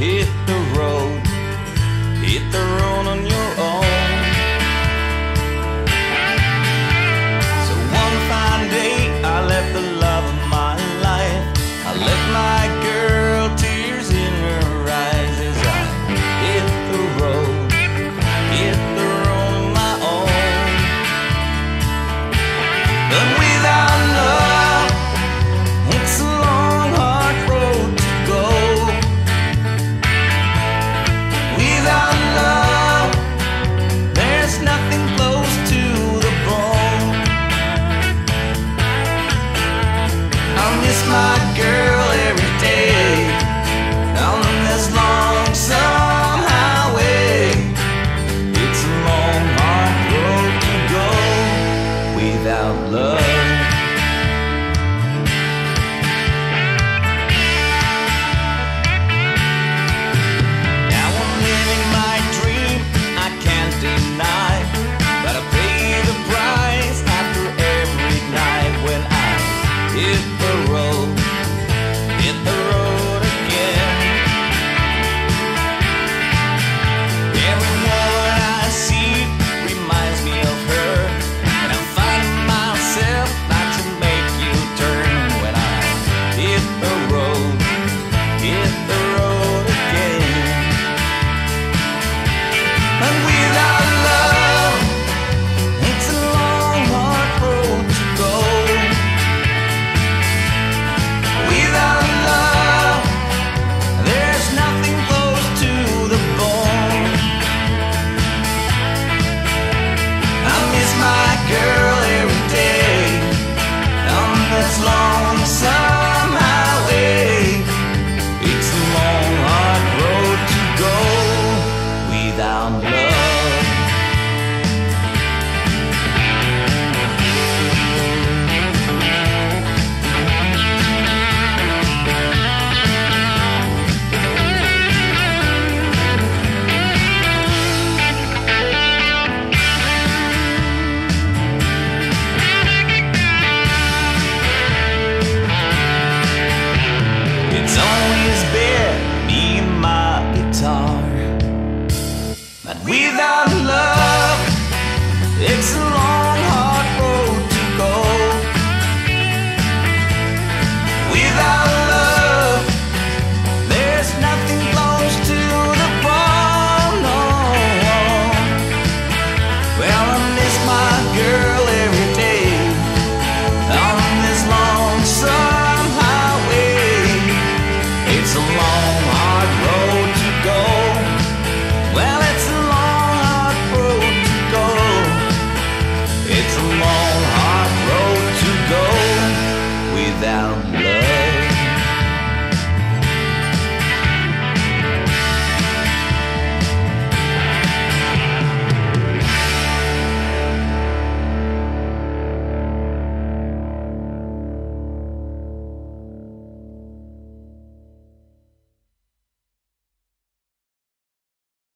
E. hit down.